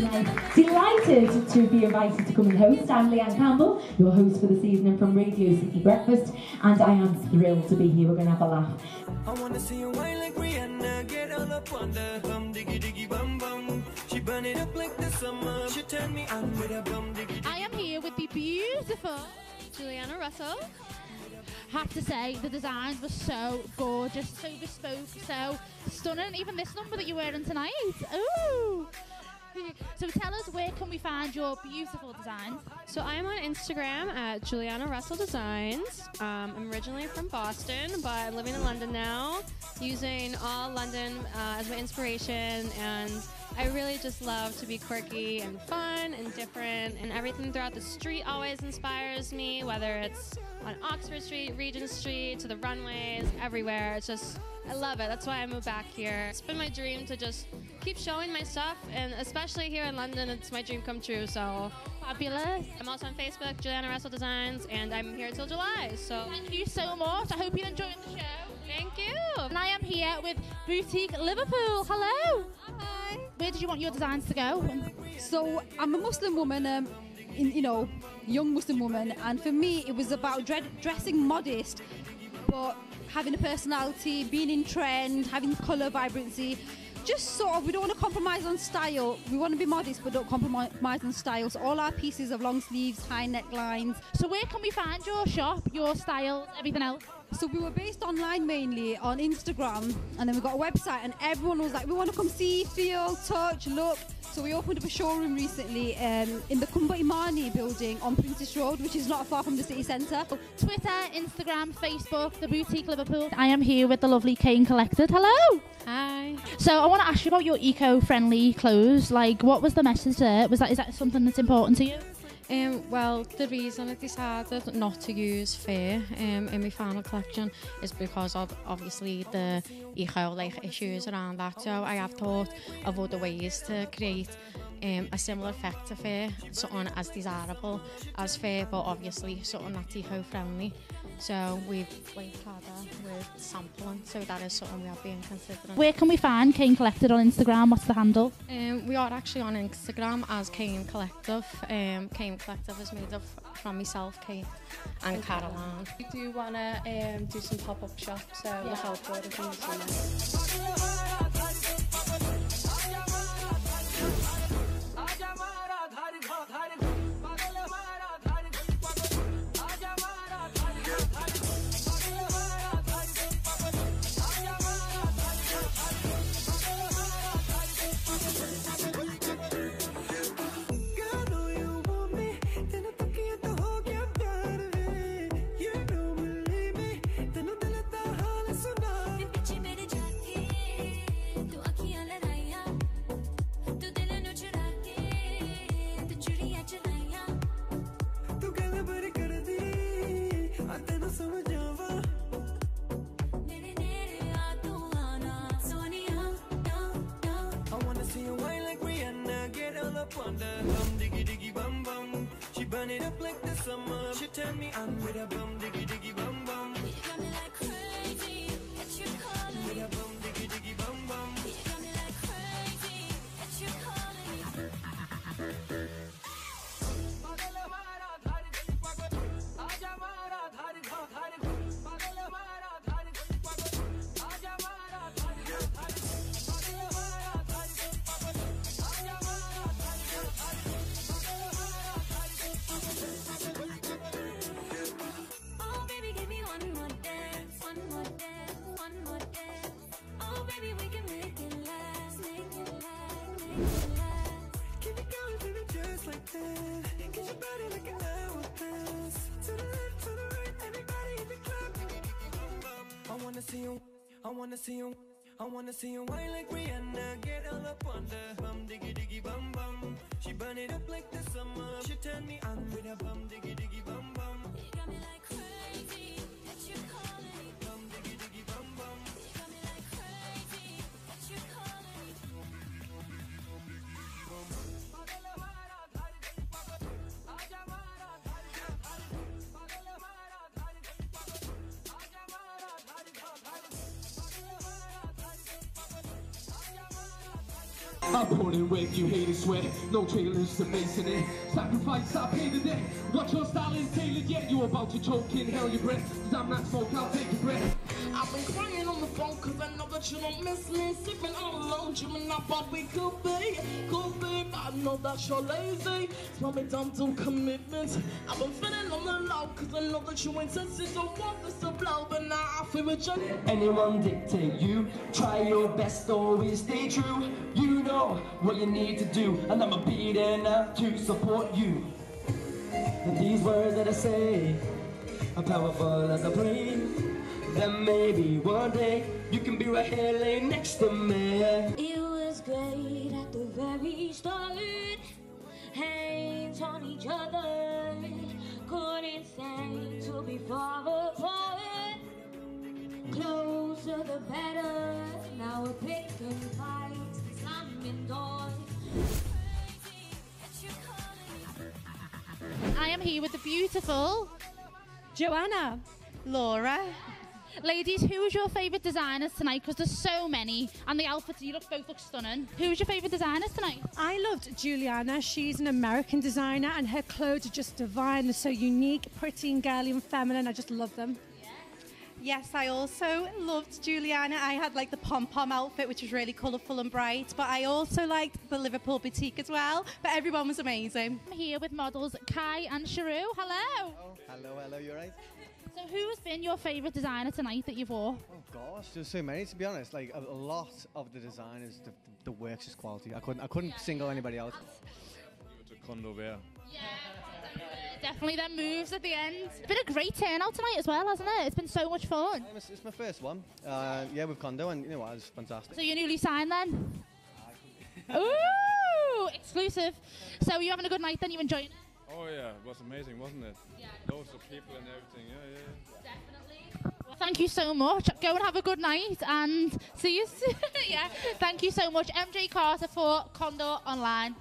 tonight. Delighted to be invited to come and host. I'm Leanne Campbell, your host for this evening from Radio City Breakfast, and I am thrilled to be here. We're going to have a laugh. I wanna see you wine like Rihanna, get all up on the hum diggy diggy bum bum. She burn it up like the summer. She turn me on with a bum diggy. I am here with the beautiful Juliana Russell. Have to say, the designs were so gorgeous, so bespoke, so stunning. Even this number that you're wearing tonight. Ooh! So tell us, where can we find your beautiful designs? So I'm on Instagram at Juliana Russell Designs. Um, I'm originally from Boston, but I'm living in London now, using all London uh, as my inspiration. And I really just love to be quirky and fun and different. And everything throughout the street always inspires me, whether it's on Oxford Street, Regent Street, to the runways, everywhere. It's just, I love it. That's why I moved back here. It's been my dream to just keep showing my stuff, and especially here in London, it's my dream come true. So Fabulous. I'm also on Facebook, Juliana Russell Designs, and I'm here till July. So Thank you so much. I hope you're enjoying the show. thank you. And I am here with Boutique Liverpool. Hello. Hi. Where did you want your designs to go? So I'm a Muslim woman, um, in, you know, young Muslim woman, and for me it was about dread- dressing modest, but having a personality, being in trend, having colour vibrancy. Just sort of, we don't want to compromise on style. We want to be modest, but don't compromise on style. So all our pieces of long sleeves, high necklines. So where can we find your shop, your styles, everything else? So we were based online mainly on Instagram, and then we got a website, and everyone was like, "We want to come see, feel, touch, look." So we opened up a showroom recently um, in the Kuumba Imani building on Princess Road, which is not far from the city centre. Twitter, Instagram, Facebook, the Boutique Liverpool. I am here with the lovely Kane Collective. Hello. Hi. So I want to ask you about your eco-friendly clothes. Like, what was the message there? Was that is that something that's important to you? Um, well, the reason I decided not to use fair um, in my final collection is because of obviously the eco like issues around that. So I have thought of other ways to create um, a similar effect to fair, something as desirable as fair, but obviously something that's eco friendly. So we've linked harder with sampling, so that is something we are being considering. Where can we find Kane Collective on Instagram? What's the handle? Um, we are actually on Instagram as Kane Collective. Um, Kane Collective is made up from myself, Kate, and. Caroline. We do want to um, do some pop-up shops, so yeah. we'll help all things on the diggy diggy bum bum. She burn it up like the summer. She turn me on with a bum diggy diggy wanna see you, I wanna see you, I wanna see you wine like Rihanna. Get all up on the hum diggy diggy bum bum. She burn it up like the summer. She turn me on with a bum diggy diggy I put in work, you hate it, sweat. No trailers to mason it. Sacrifice, I paid the debt. Watch your style is tailored yet. You're about to choke, inhale your breath. Cause I'm not smoke, I'll take your breath. That you don't miss me Sipping all alone, dreaming up what we could be Could be, but I know that you're lazy probably dumb to commitments I've been feeling on the low cause I know that you intensive Don't want this to blow, but now I feel rejected Anyone dictate you? Try your best, always stay true. You know what you need to do, and I'ma be there now to support you. And these words that I say are powerful as I pray. Then maybe one day you can be right here laying next to me. It was great at the very start. Hands on each other. Couldn't stand to be far apart. Closer the better. Now we're picking fights, slamming doors. I am here with the beautiful Joanna. Laura. ladies. Who is your favourite designers tonight? Because there's so many, and the outfits you look both look stunning. Who is your favourite designers tonight? I loved Juliana. She's an American designer and her clothes are just divine. They're so unique, pretty and girly and feminine. I just love them. Yes, I also loved Juliana. I had like the pom pom outfit, which was really colourful and bright, but I also liked the Liverpool boutique as well. But everyone was amazing. I'm here with models Kai and Sharu. Hello. Oh, hello, hello, you alright? So, who has been your favourite designer tonight that you've wore? Oh gosh, there's so many to be honest. Like a, a lot of the designers, the, the, the work's just quality. I couldn't, I couldn't single anybody out. To Condo Bear. Definitely them moves at the end. It's been a great turnout tonight as well, hasn't it? It's been so much fun. It's, it's my first one. Uh, yeah, with Condo, and you know what, it's fantastic. So you're newly signed then? Ooh, exclusive. So you're having a good night then? You enjoying it? Oh yeah, it was amazing, wasn't it? Yeah. Loads of people and everything. Yeah, yeah. Definitely. Well, thank you so much. Go and have a good night and see you soon. yeah. Thank you so much, MJ Carter for Condor Online.